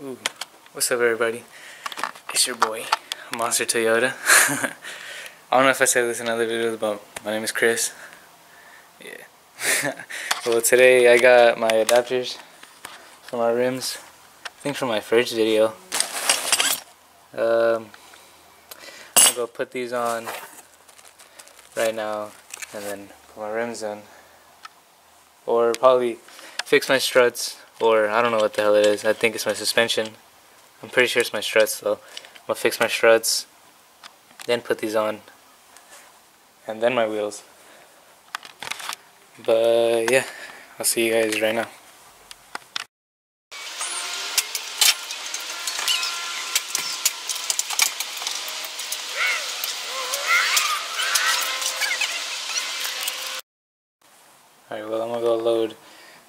Ooh, what's up everybody? It's your boy, Monster Toyota. I don't know if I said this in other videos, but my name is Chris. Yeah. well, today I got my adapters for my rims. I think from my first video. Um, I'll go put these on right now and then put my rims on. Or probably fix my struts or I don't know what the hell it is. I think it's my suspension. I'm pretty sure it's my struts though. I'm gonna fix my struts, then put these on, and then my wheels. But yeah, I'll see you guys right now. Alright, well I'm gonna go load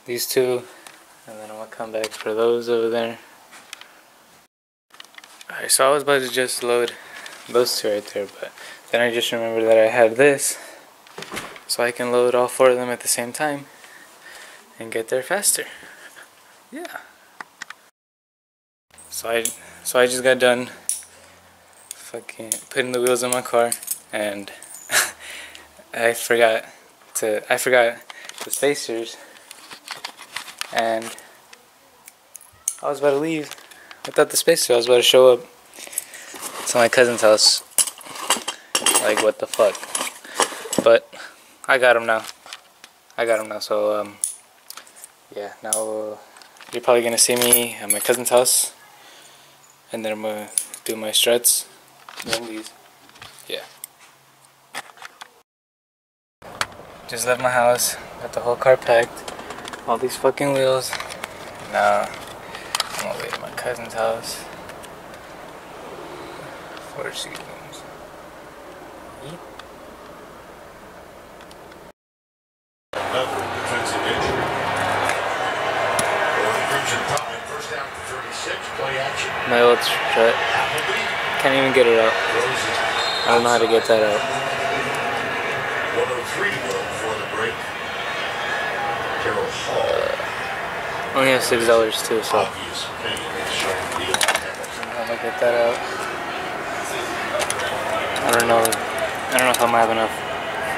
these two and then I'm gonna come back for those over there. Alright, so I was about to just load those two right there, but then I just remembered that I had this. So I can load all four of them at the same time and get there faster. Yeah. So I so I just got done fucking putting the wheels on my car and I forgot to I forgot the spacers and I was about to leave without the spacer. I was about to show up to my cousin's house. Like, what the fuck? But I got him now. I got him now, so, um, yeah, now uh, you're probably gonna see me at my cousin's house. And then I'm gonna do my struts. Yeah. Just left my house. Got the whole car packed all these fucking wheels. Now I'm on my cousin's house for seasons. Eat. defensive injury. Crimson Tide, first down to 36, play action. My old. Appleby Can't even get it out. I don't know how to get that out. 103 to before the break. Terrell Hall, only have six dollars too, so obvious pain is showing Neil Hamilton. how to get that out. I don't know. I don't know if I'm gonna have enough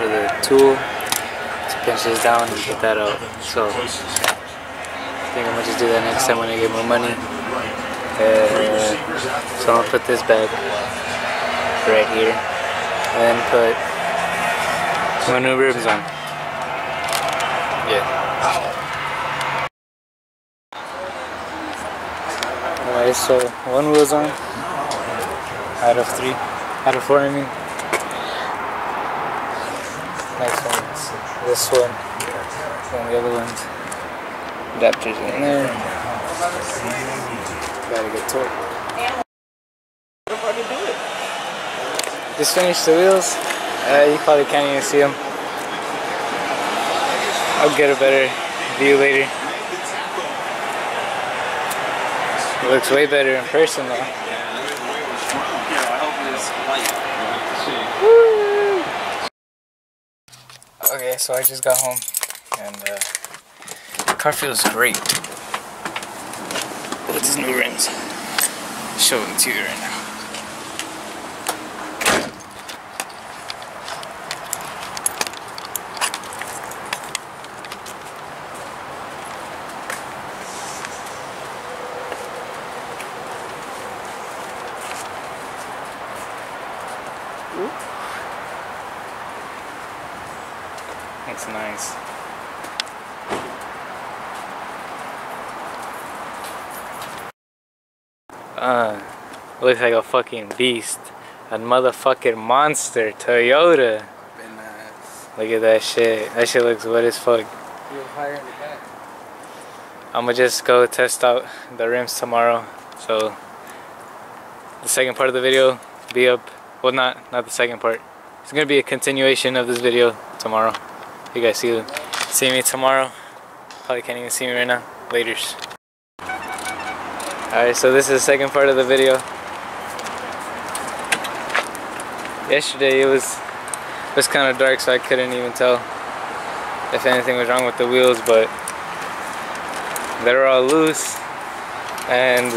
for the tool to pinch this down and get that out. So I think I'm gonna just do that next time when I get more money. Uh, so I'm gonna put this back right here and then put my new ribs on. Yeah. Alright, so one wheel's on out of three, out of four, I mean. Next one is this one, and the other one's adapters in there. Gotta get to it. Just finished the wheels. Uh, you probably can't even see them. I'll get a better view later. It looks way better in person though. Okay, so I just got home and uh, the car feels great. With these new rims. Showing to you right now. Nice. Uh, looks like a fucking beast. A motherfucking monster. Toyota. Look at that shit. That shit looks wet as fuck. Feel higher in the back. I'm gonna just go test out the rims tomorrow. So the second part of the video be up. Well, not not the second part. It's gonna be a continuation of this video tomorrow. You guys see see me tomorrow. Probably can't even see me right now. Later's. Alright, so this is the second part of the video. Yesterday it was it was kind of dark, so I couldn't even tell if anything was wrong with the wheels, but they're all loose and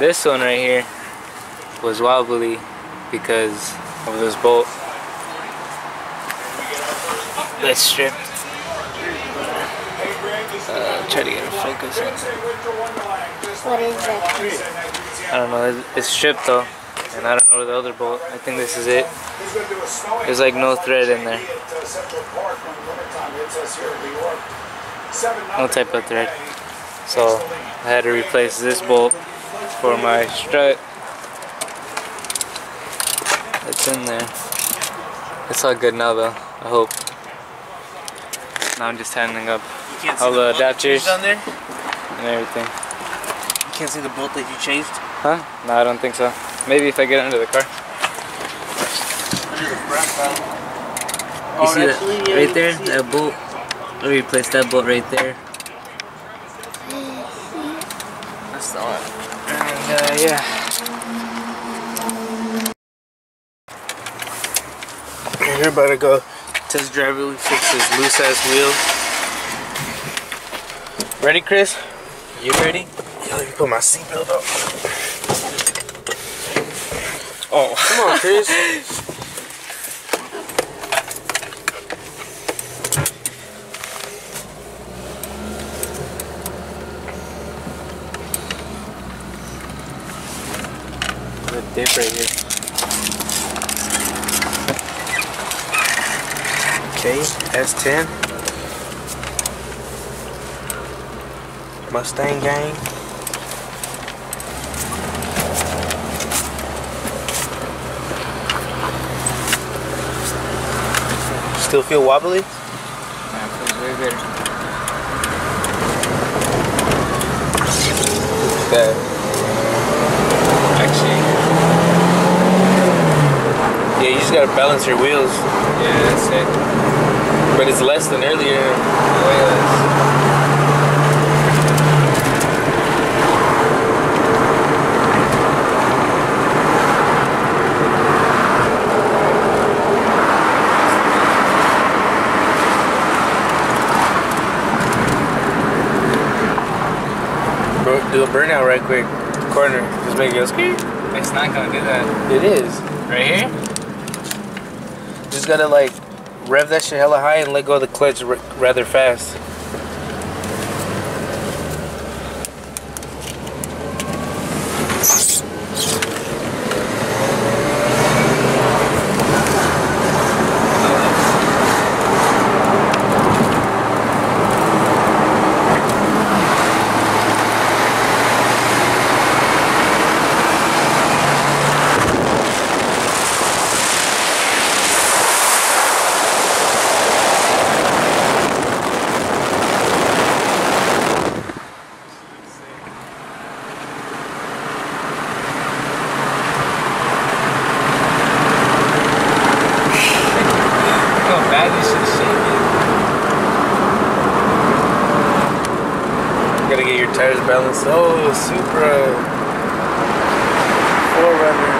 This one right here was wobbly because of this bolt that's stripped. Uh, try to get a focus. What is that? I don't know. It's- It's stripped though, and I don't know the other bolt. I think this is it. There's like no thread in there. No type of thread. So I had to replace this bolt for my strut. It's in there. It's all good now though. I hope. Now I'm just tightening up all the bolt adapters changed on there? and everything. You can't see the bolt that you changed? Huh? No, I don't think so. Maybe if I get under the car. Under the front. You Oh, see that yeah, right there? can see it. That bolt. I replaced that bolt right there. That's the one. And uh, yeah. You're about to go test drive. We fix this loose ass wheel. Ready, Chris? You ready? Yo, let me put my seatbelt up. Oh, come on, Chris. The dip right here. Okay, S10. Mustang gang. Still feel wobbly? Yeah, feels way better. That Actually, yeah, you just gotta balance your wheels, yeah, that's it. But it's less than earlier. Way less. Bro, do a burnout right quick. Corner, just make it go ski. It's not gonna do that. It is. Right here? Just gotta like rev that shit hella high and let go of the clutch rather fast. Oh, bad this shit shaking. You gotta balanced. Oh, Supra. Uh, forerunner.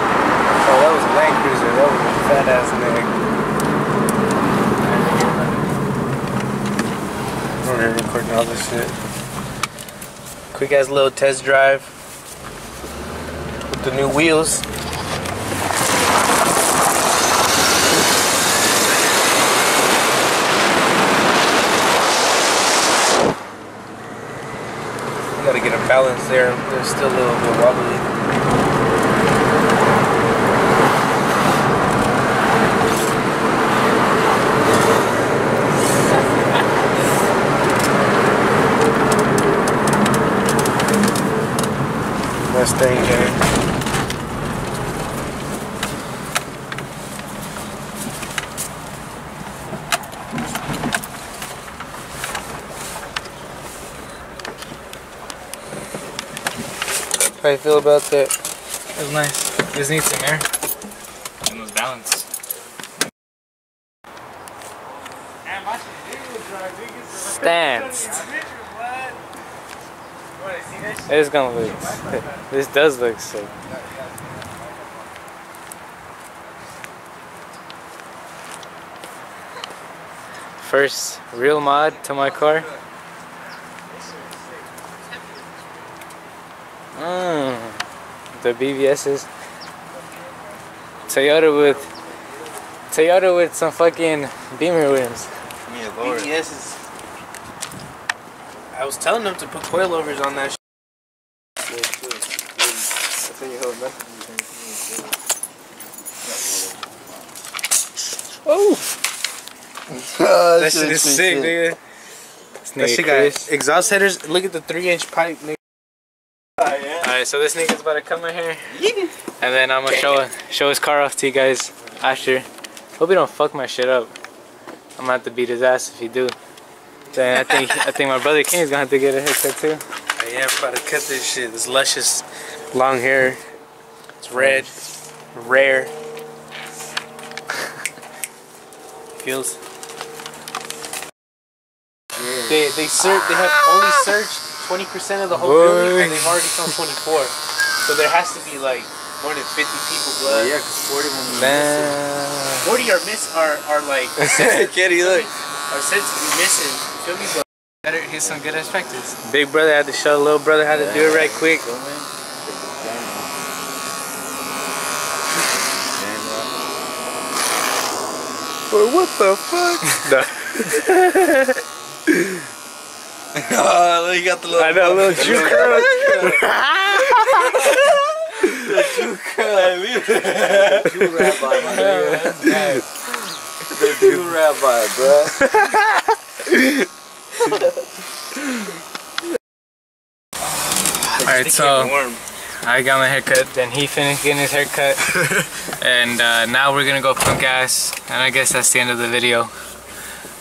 Oh, that was a Land Cruiser. That was a fat ass nigga. I'm already recording all this shit. Quick ass little test drive with the new wheels. You gotta get a balance there. They're still a little bit wobbly. Mustang gang. How you feel about that? It was nice. Just need some air. And was balanced. Stanced. It's gonna look. This does look sick. First real mod to my car. The BBSs. Toyota with Toyota with some fucking Beamer rims. Yeah, Lord. BBS. I was telling them to put coilovers on that. Oh, that that shit is sick, nigga. This That nigga shit got exhaust headers. Look at the three inch pipe, nigga. Alright, so this nigga's about to come in here. And then I'm gonna show show his car off to you guys after. Hope he don't fuck my shit up. I'm gonna have to beat his ass if he do. Then I think I think my brother Kenny's gonna have to get a haircut too. I am about to cut this shit. This luscious long hair. It's red. Rare. Feels. They they search. They have only searched 20% of the whole building, and they've already found 24. So there has to be like more than 50 people blood. Yeah, cause 40 when we Damn. 40 are miss are are like Kitty, look. are said to be missing. You feel me? But Better here's some good perspectives. big brother had to show little brother how to do it right quick. But what the fuck? no. oh, you got the little. I know, little Jew curl. Jew rabbi, my nigga. The Jew rabbi, bruh. Alright, so I got my haircut, then he finished getting his haircut. and uh, now we're gonna go pump gas. And I guess that's the end of the video.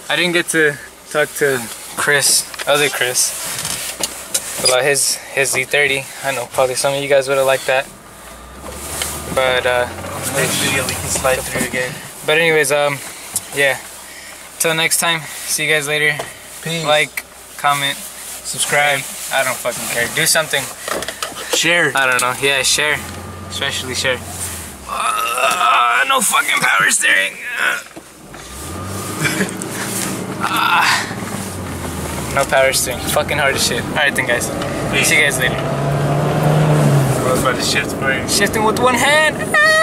I didn't get to talk to Chris, other Chris, about his his E30. I know probably some of you guys would have liked that. But uh, Next video we can slide through again. but anyways, um, yeah. Till next time, see you guys later. Peace. Like, comment, subscribe. I don't fucking care. Do something. Share. I don't know. Yeah, share. Especially share. Uh, no fucking power steering. Ah. No power steering. Fucking hard as shit. Alright then guys. See you guys later. I was about to shift for Shifting with one hand. Ah.